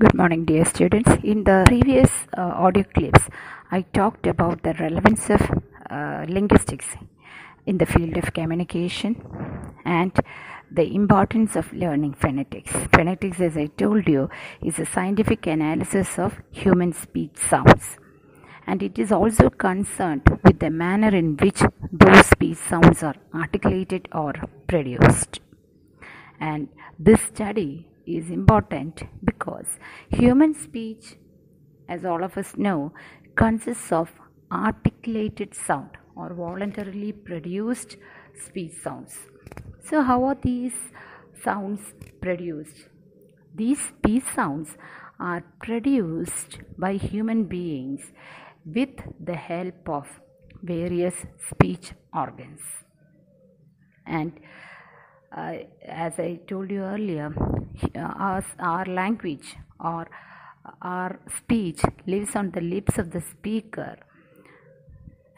Good morning, dear students. In the previous uh, audio clips, I talked about the relevance of uh, linguistics in the field of communication and the importance of learning phonetics. Phonetics, as I told you, is a scientific analysis of human speech sounds. And it is also concerned with the manner in which those speech sounds are articulated or produced. And this study is important because human speech, as all of us know, consists of articulated sound or voluntarily produced speech sounds. So, how are these sounds produced? These speech sounds are produced by human beings with the help of various speech organs. And uh, as I told you earlier, our, our language or our speech lives on the lips of the speaker.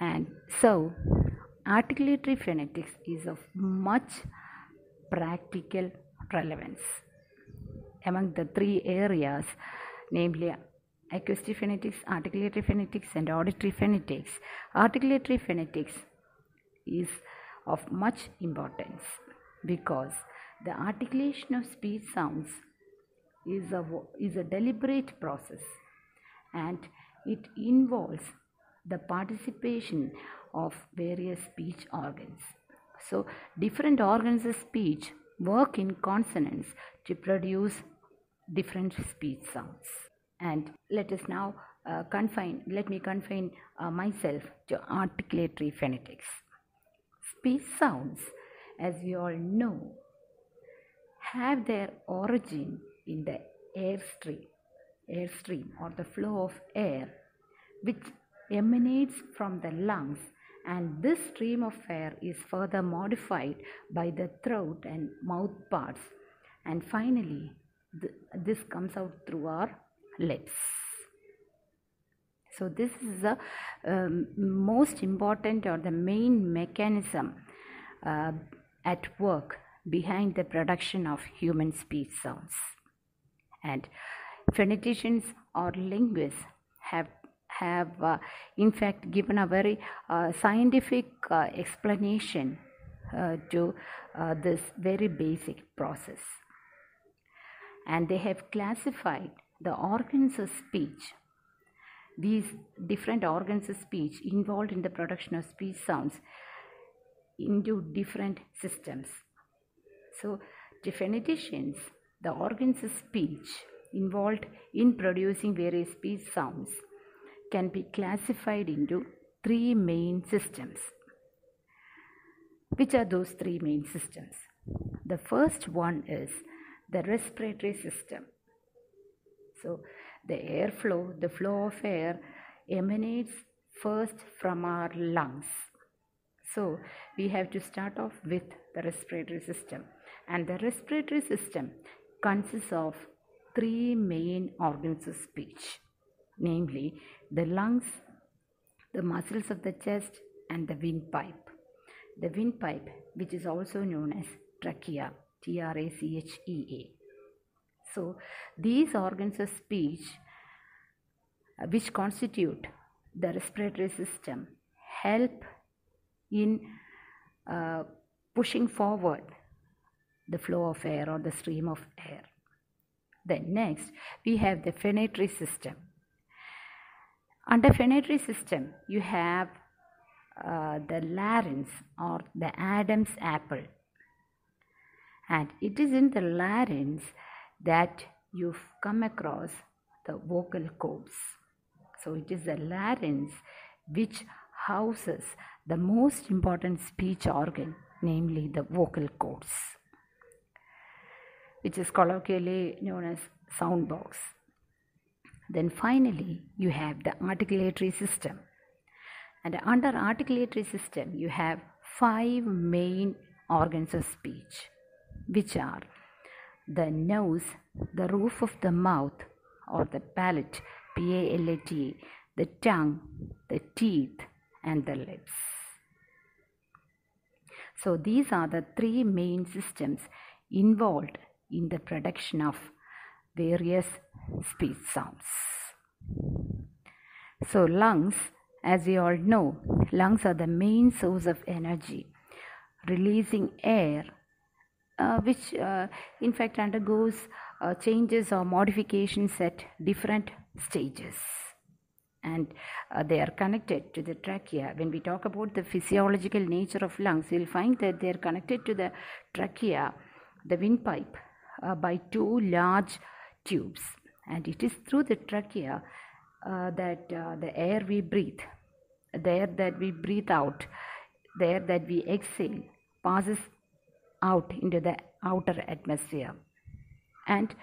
And so, articulatory phonetics is of much practical relevance. Among the three areas, namely acoustic phonetics, articulatory phonetics, and auditory phonetics, articulatory phonetics is of much importance because the articulation of speech sounds is a, is a deliberate process and it involves the participation of various speech organs. So, different organs of speech work in consonance to produce different speech sounds. And let us now uh, confine, let me confine uh, myself to articulatory phonetics. Speech sounds as we all know, have their origin in the airstream, airstream or the flow of air which emanates from the lungs. And this stream of air is further modified by the throat and mouth parts. And finally th- this comes out through our lips. So this is the um, most important or the main mechanism uh, at work behind the production of human speech sounds. And phoneticians or linguists have have uh, in fact given a very uh, scientific uh, explanation uh, to uh, this very basic process. And they have classified the organs of speech, these different organs of speech involved in the production of speech sounds into different systems. So, phoneticians, the organs of speech involved in producing various speech sounds can be classified into three main systems. Which are those three main systems? The first one is the respiratory system. So, the airflow, the flow of air emanates first from our lungs so we have to start off with the respiratory system. And the respiratory system consists of three main organs of speech, namely the lungs, the muscles of the chest, and the windpipe. The windpipe, which is also known as trachea, T R A C H E A. So these organs of speech, uh, which constitute the respiratory system, help in uh, pushing forward the flow of air or the stream of air. Then next we have the phonatory system. Under phonatory system you have uh, the larynx or the Adam's apple and it is in the larynx that you've come across the vocal cords. So it is the larynx which houses the most important speech organ, namely the vocal cords, which is colloquially known as sound box. Then finally, you have the articulatory system. And under articulatory system, you have five main organs of speech, which are the nose, the roof of the mouth or the palate, P A L A T, the tongue, the teeth, and the lips. So, these are the three main systems involved in the production of various speech sounds. So, lungs, as we all know, lungs are the main source of energy, releasing air, uh, which uh, in fact undergoes uh, changes or modifications at different stages. And uh, they are connected to the trachea. When we talk about the physiological nature of lungs, you'll find that they are connected to the trachea, the windpipe, uh, by two large tubes. And it is through the trachea uh, that uh, the air we breathe, the air that we breathe out, the air that we exhale passes out into the outer atmosphere. And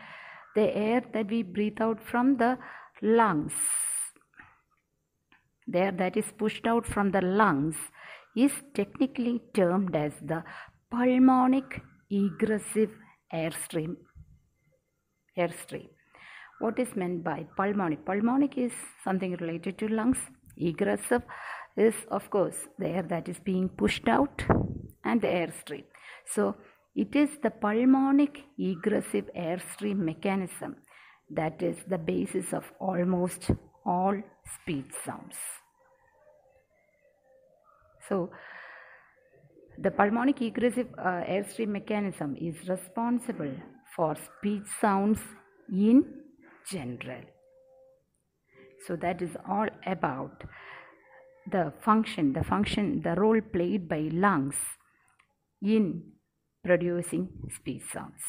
the air that we breathe out from the lungs, the air that is pushed out from the lungs, is technically termed as the pulmonic egressive airstream. Airstream. What is meant by pulmonic? Pulmonic is something related to lungs. Egressive is, of course, the air that is being pushed out and the airstream. So, it is the pulmonic egressive airstream mechanism that is the basis of almost all speech sounds. So, the pulmonic egressive uh, airstream mechanism is responsible for speech sounds in general. So that is all about the function, the function, the role played by lungs in producing speech sounds.